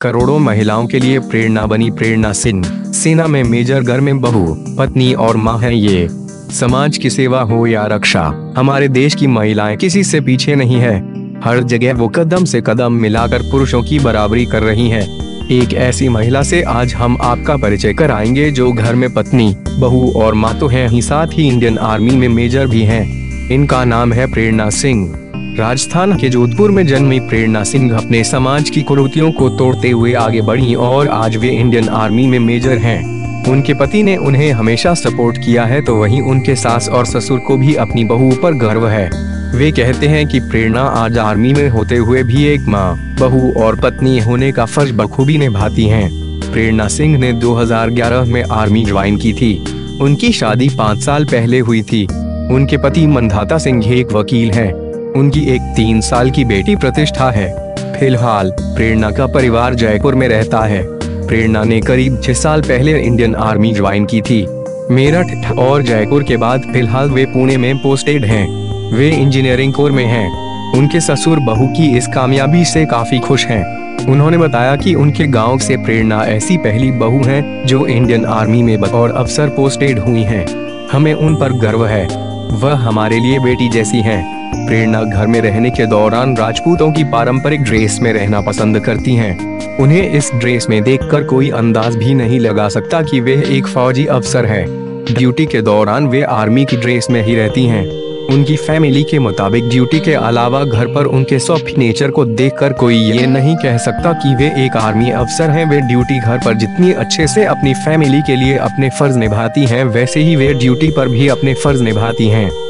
करोड़ों महिलाओं के लिए प्रेरणा बनी प्रेरणा सिंह सेना में मेजर घर में बहू, पत्नी और माँ है ये समाज की सेवा हो या रक्षा, हमारे देश की महिलाएँ किसी से पीछे नहीं है हर जगह वो कदम से कदम मिलाकर पुरुषों की बराबरी कर रही हैं। एक ऐसी महिला से आज हम आपका परिचय कराएँगे जो घर में पत्नी, बहू और माँ तो है ही, साथ ही इंडियन आर्मी में मेजर भी हैं। इनका नाम है प्रेरणा सिंह राजस्थान के जोधपुर में जन्मी प्रेरणा सिंह अपने समाज की कुरीतियों को तोड़ते हुए आगे बढ़ी और आज वे इंडियन आर्मी में मेजर हैं। उनके पति ने उन्हें हमेशा सपोर्ट किया है तो वहीं उनके सास और ससुर को भी अपनी बहू पर गर्व है वे कहते हैं कि प्रेरणा आज आर्मी में होते हुए भी एक माँ, बहू और पत्नी होने का फ़र्ज़ बखूबी निभाती हैं। प्रेरणा सिंह ने 2011 में आर्मी ज्वाइन की थी उनकी शादी पाँच साल पहले हुई थी उनके पति मंधाता सिंह एक वकील हैं। उनकी एक तीन साल की बेटी प्रतिष्ठा है फ़िलहाल, प्रेरणा का परिवार जयपुर में रहता है प्रेरणा ने करीब छह साल पहले इंडियन आर्मी ज्वाइन की थी मेरठ और जयपुर के बाद फ़िलहाल वे पुणे में पोस्टेड हैं। वे इंजीनियरिंग कोर में हैं। उनके ससुर बहू की इस कामयाबी से काफ़ी खुश हैं। उन्होंने बताया कि उनके गाँव से प्रेरणा ऐसी पहली बहू हैं जो इंडियन आर्मी में बतौर अफसर पोस्टेड हुई हैं। हमें उन पर गर्व है वह हमारे लिए बेटी जैसी हैं। प्रेरणा घर में रहने के दौरान राजपूतों की पारंपरिक ड्रेस में रहना पसंद करती हैं। उन्हें इस ड्रेस में देखकर कोई अंदाज भी नहीं लगा सकता कि वे एक फौजी अफसर हैं। ड्यूटी के दौरान वे आर्मी की ड्रेस में ही रहती हैं। उनकी फैमिली के मुताबिक ड्यूटी के अलावा घर पर उनके सॉफ्ट नेचर को देखकर कोई ये नहीं कह सकता कि वे एक आर्मी अफसर हैं वे ड्यूटी घर पर जितनी अच्छे से अपनी फैमिली के लिए अपने फ़र्ज़ निभाती हैं, वैसे ही वे ड्यूटी पर भी अपने फ़र्ज़ निभाती हैं